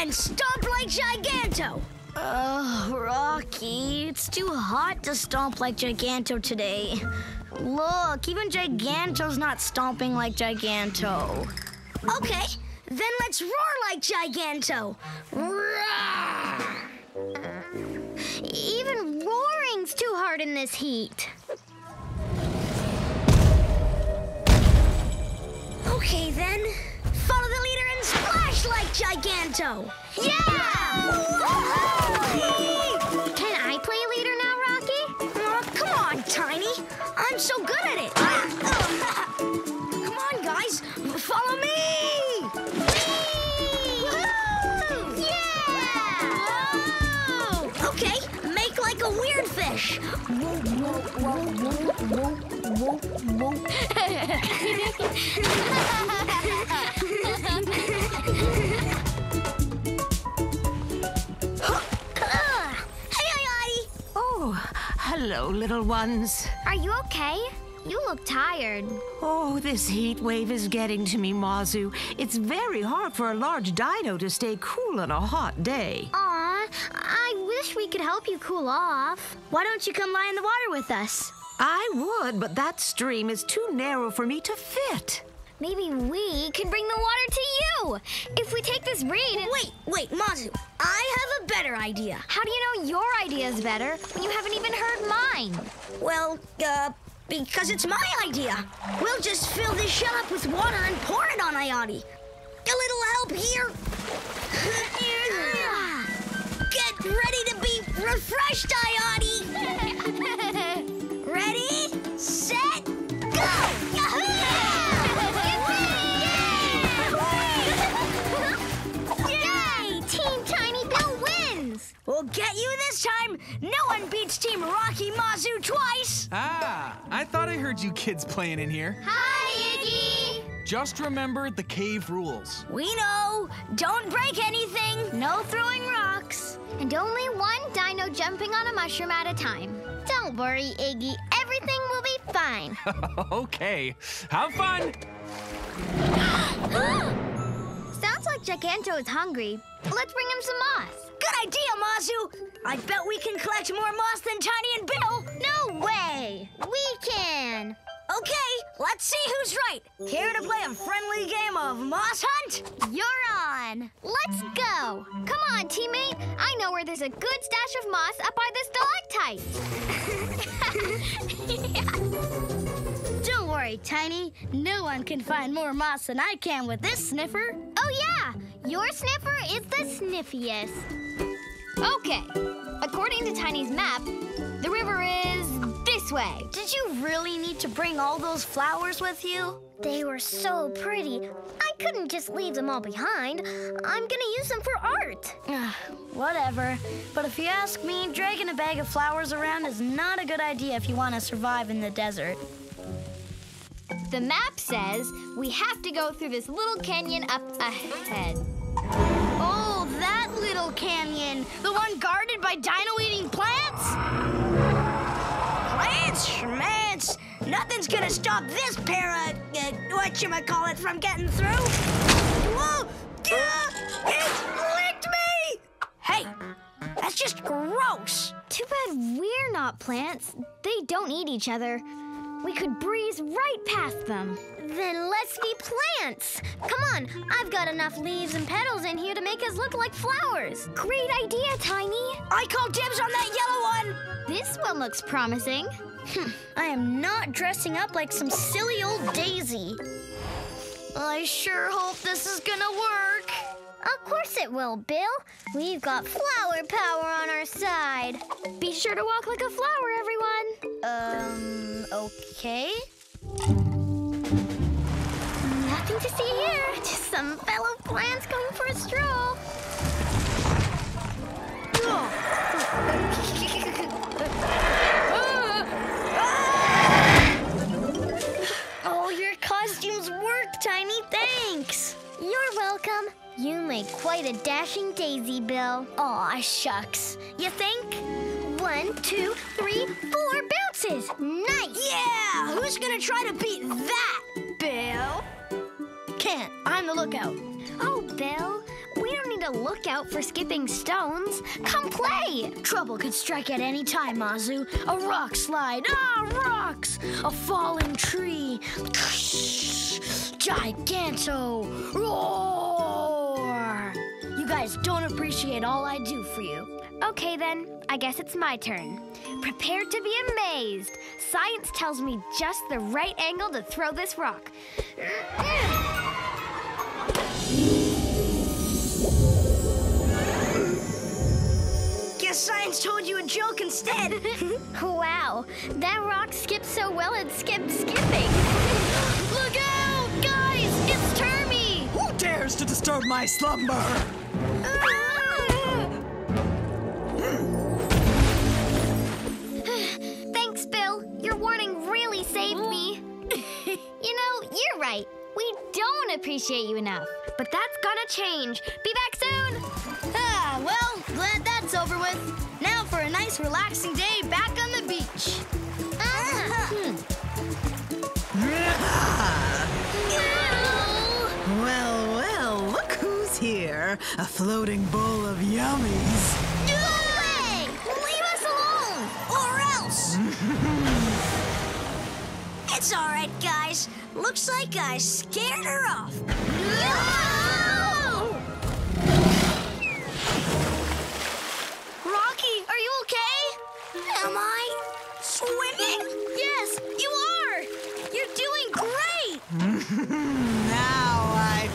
and stomp like Giganto. Oh, Rocky, it's too hot to stomp like Giganto today. Look, even Giganto's not stomping like Giganto. Okay, then let's roar like Giganto. Roar! Even roaring's too hard in this heat. Okay, then. Follow the leader and splash like Giganto. Yeah! Can I play leader now, Rocky? Oh, come on, Tiny. I'm so good at it. come on, guys. Follow me. Yeah! Okay, make like a weird fish. Hey, Ayati. Oh, hello, little ones. Are you okay? You look tired. Oh, this heat wave is getting to me, Mazu. It's very hard for a large dino to stay cool on a hot day. Aw, I wish we could help you cool off. Why don't you come lie in the water with us? I would, but that stream is too narrow for me to fit. Maybe we can bring the water to you. If we take this reed and... Wait, wait, Mazu. I have a better idea. How do you know your idea is better when you haven't even heard mine? Well, uh, because it's my idea. We'll just fill this shell up with water and pour it on Ayati. Mazu twice. Ah, I thought I heard you kids playing in here. Hi, Iggy! Just remember the cave rules. We know. Don't break anything. No throwing rocks. And only one dino jumping on a mushroom at a time. Don't worry, Iggy. Everything will be fine. okay, have fun. Sounds like Giganto is hungry. Let's bring him some moss. Idea, Mazu. I bet we can collect more moss than Tiny and Bill. No way! We can! Okay, let's see who's right. Here to play a friendly game of Moss Hunt? You're on! Let's go! Come on, teammate! I know where there's a good stash of moss up by the stalactites. Don't worry, Tiny. No one can find more moss than I can with this sniffer. oh, yeah! Your sniffer is the sniffiest. Okay, according to Tiny's map, the river is this way. Did you really need to bring all those flowers with you? They were so pretty. I couldn't just leave them all behind. I'm gonna use them for art. Whatever. But if you ask me, dragging a bag of flowers around is not a good idea if you want to survive in the desert. The map says we have to go through this little canyon up ahead. Oh, that little canyon. The one guarded by dino-eating plants? Plants, schmants. Nothing's gonna stop this pair of, uh, whatchamacallit from getting through. Whoa! Gah! It licked me! Hey, that's just gross. Too bad we're not plants. They don't eat each other. We could breeze right past them. Then let's be plants. Come on, I've got enough leaves and petals in here to make us look like flowers. Great idea, Tiny. I call dibs on that yellow one. This one looks promising. Hmm, I am not dressing up like some silly old daisy. I sure hope this is gonna work. Of course it will, Bill. We've got flower power on our side. Be sure to walk like a flower, everyone. Um, okay. Nothing to see here. Just some fellow plants going for a stroll. Oh, your costumes work, Tiny. Thanks. You're welcome. You make quite a dashing daisy, Bill. Aw, shucks. You think? One, two, three, four bounces. Nice. Yeah! Who's gonna try to beat that? Bill? Can't. I'm the lookout. Oh, Bill, we don't need to a lookout for skipping stones. Come play! Trouble could strike at any time, Mazu. A rock slide. Ah, rocks! A falling tree. Giganto! Roar! You guys don't appreciate all I do for you. Okay, then. I guess it's my turn. Prepare to be amazed. Science tells me just the right angle to throw this rock. Guess science told you a joke instead. wow, that rock skipped so well it skipped skipping. Look out, guys! It's Termy! Who dares to disturb my slumber? Ah! Right. We don't appreciate you enough. But that's gonna change. Be back soon! Ah, well, glad that's over with. Now for a nice relaxing day back on the beach. Well, well, look who's here. A floating bowl of yummies. Looks like I scared her off. Rocky, are you okay? Am I swimming? Yes, you are! You're doing great! Now I.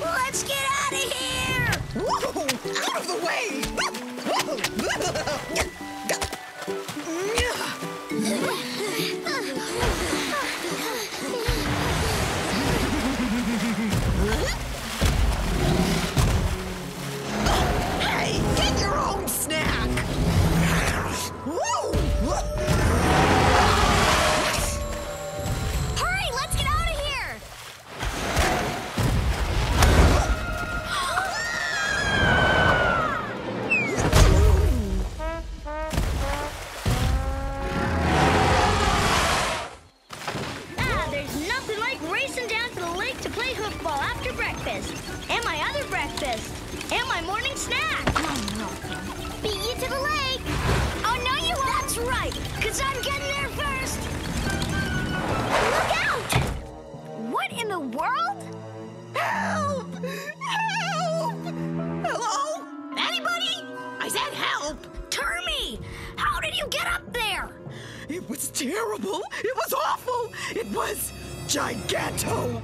Let's get out of here! Whoa! Out of the way! breakfast. And my morning snack. Beat you to the lake! Oh, no, you won't! That's right, because I'm getting there first. Look out! What in the world? Help! Help! Hello? Anybody? I said help! Termy, how did you get up there? It was terrible. It was awful. It was giganto.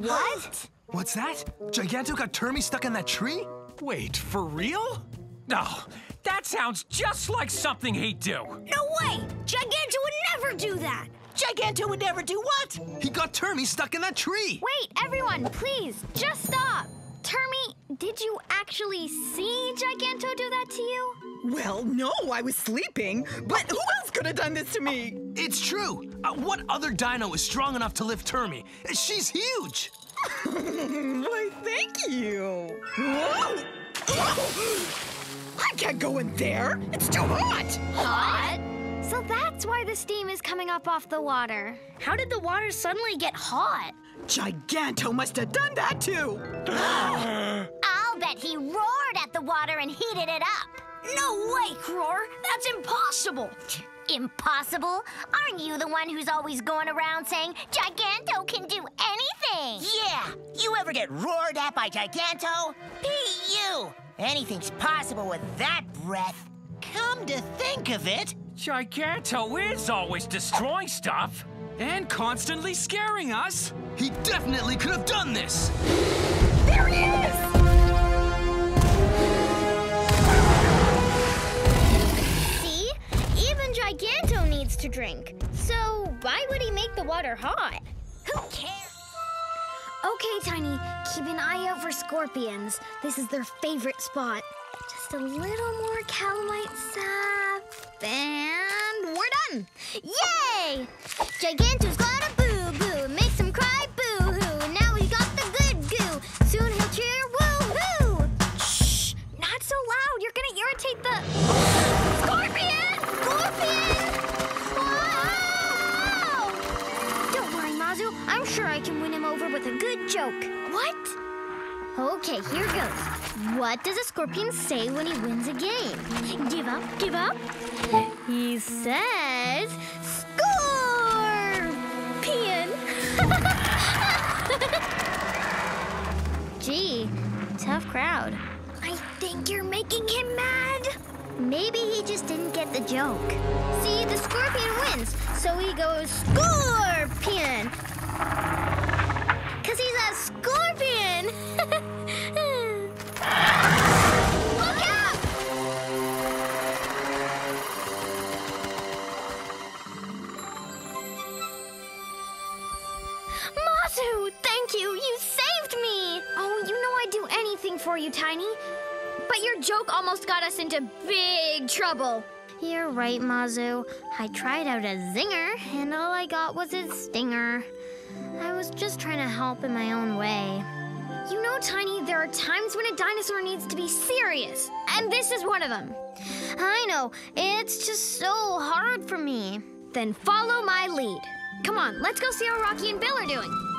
What? What's that? Giganto got Termy stuck in that tree? Wait, for real? No, that sounds just like something he'd do. No way! Giganto would never do that. Giganto would never do what? He got Termy stuck in that tree. Wait, everyone, please, just stop. Termy, did you actually see Giganto do that to you? Well, no, I was sleeping. But who else could have done this to me? It's true. Uh, what other dino is strong enough to lift Termy? She's huge. Why, thank you. Whoa! I can't go in there. It's too hot. Hot? So that's why the steam is coming up off the water. How did the water suddenly get hot? Giganto must have done that too. I'll bet he roared at the water and heated it up. No way, Cror. That's impossible. Impossible? Aren't you the one who's always going around saying Giganto can do anything? Yeah! You ever get roared at by Giganto? P.U. Anything's possible with that breath. Come to think of it, Giganto is always destroying stuff. And constantly scaring us. He definitely could have done this. There he is. To drink. So why would he make the water hot? Who cares? Okay, Tiny, keep an eye out for scorpions. This is their favorite spot. Just a little more calamite sap, and we're done. Yay! Got a boo-boo, joke. What? Okay, here goes. What does a scorpion say when he wins a game? Give up, give up? He says, Scorpion! Gee, tough crowd. I think you're making him mad. Maybe he just didn't get the joke. See, the scorpion wins, so he goes, Scorpion! Scorpion! Look out! Mazu, thank you! You saved me! Oh, you know I'd do anything for you, Tiny. But your joke almost got us into big trouble. You're right, Mazu. I tried out a zinger, and all I got was a stinger. I was just trying to help in my own way. You know, Tiny, there are times when a dinosaur needs to be serious, and this is one of them. I know, it's just so hard for me. Then follow my lead. Come on, let's go see how Rocky and Bill are doing.